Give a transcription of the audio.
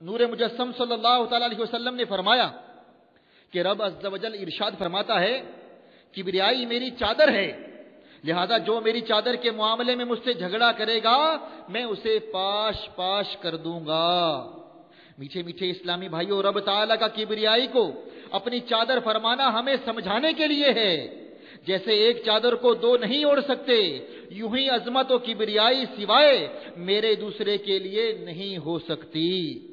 नूर मुजस्सम सल्लल्लाहु ने फरमाया कि रब अज्जवजल इरशाद फरमाता है कि बिरियाई मेरी चादर है, लिहाजा जो मेरी चादर के मामले में मुझसे झगड़ा करेगा, मैं उसे पाश पाश कर दूँगा। मीठे मीठे इस्लामी भाइयों, रब ताला का किबरियाई को अपनी चादर फरमाना हमें समझाने के लिए है। जैसे एक चादर को दो नहीं ओढ़ सकते, यूँ ही अजमत और किबरियाई सिवाय मेरे दूसरे के लिए नहीं हो सकती।